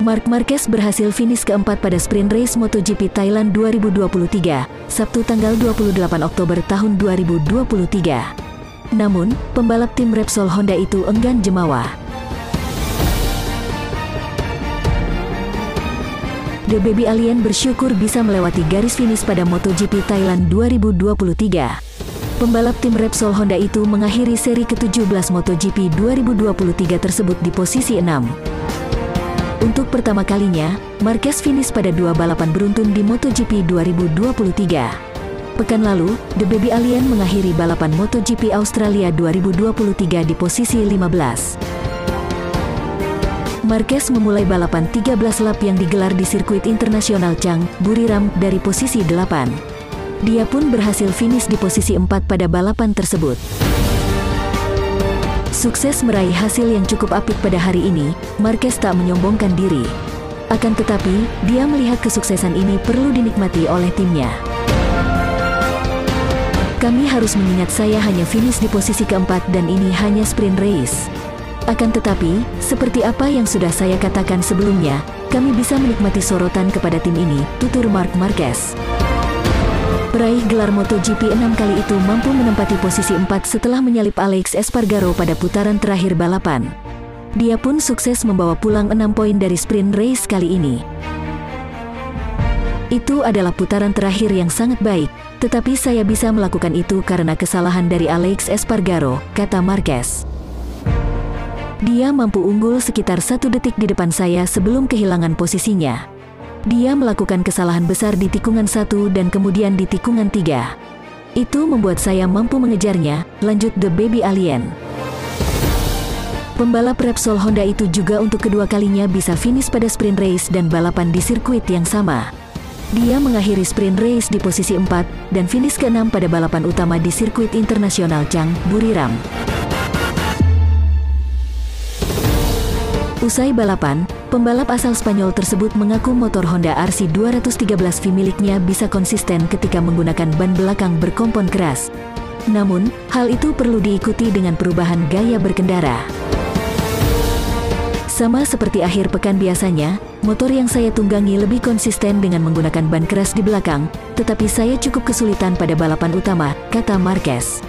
Mark Marquez berhasil finish keempat pada sprint race MotoGP Thailand 2023, Sabtu tanggal 28 Oktober tahun 2023. Namun, pembalap tim Repsol Honda itu enggan jemawa. The Baby Alien bersyukur bisa melewati garis finish pada MotoGP Thailand 2023. Pembalap tim Repsol Honda itu mengakhiri seri ke-17 MotoGP 2023 tersebut di posisi 6. Untuk pertama kalinya, Marquez finish pada dua balapan beruntun di MotoGP 2023. Pekan lalu, The Baby Alien mengakhiri balapan MotoGP Australia 2023 di posisi 15. Marquez memulai balapan 13 lap yang digelar di sirkuit internasional Chang, Buriram, dari posisi 8. Dia pun berhasil finish di posisi 4 pada balapan tersebut. Sukses meraih hasil yang cukup apik pada hari ini, Marquez tak menyombongkan diri. Akan tetapi, dia melihat kesuksesan ini perlu dinikmati oleh timnya. Kami harus mengingat saya hanya finish di posisi keempat dan ini hanya sprint race. Akan tetapi, seperti apa yang sudah saya katakan sebelumnya, kami bisa menikmati sorotan kepada tim ini, tutur Mark Marquez. Peraih gelar MotoGP enam kali itu mampu menempati posisi empat setelah menyalip Alex Espargaro pada putaran terakhir balapan. Dia pun sukses membawa pulang enam poin dari sprint race kali ini. Itu adalah putaran terakhir yang sangat baik, tetapi saya bisa melakukan itu karena kesalahan dari Alex Espargaro, kata Marquez. Dia mampu unggul sekitar satu detik di depan saya sebelum kehilangan posisinya. Dia melakukan kesalahan besar di tikungan satu dan kemudian di tikungan tiga. Itu membuat saya mampu mengejarnya, lanjut The Baby Alien. Pembalap Repsol Honda itu juga untuk kedua kalinya bisa finish pada sprint race dan balapan di sirkuit yang sama. Dia mengakhiri sprint race di posisi 4 dan finish ke-6 pada balapan utama di sirkuit internasional Chang, Buriram. Usai balapan, pembalap asal Spanyol tersebut mengaku motor Honda RC 213V miliknya bisa konsisten ketika menggunakan ban belakang berkompon keras. Namun, hal itu perlu diikuti dengan perubahan gaya berkendara. Sama seperti akhir pekan biasanya, motor yang saya tunggangi lebih konsisten dengan menggunakan ban keras di belakang, tetapi saya cukup kesulitan pada balapan utama, kata Marquez.